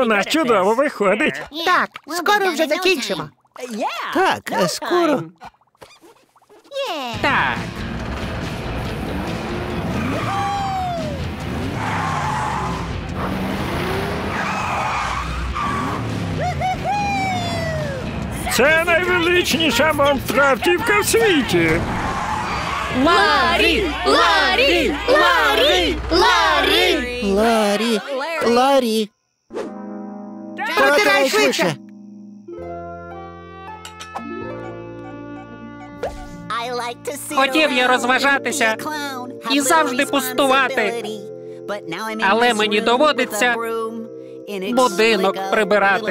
У нас чудово виходить. Так, скоро вже закінчимо. Так, скоро. Так. Це найвеличніша монстравтівка в світі. Ларі! Ларі! Ларі! Ларі! Ларі, Ларі. Протирай швидше. Хотів я розважатися і завжди пустувати. Але мені доводиться будинок прибирати.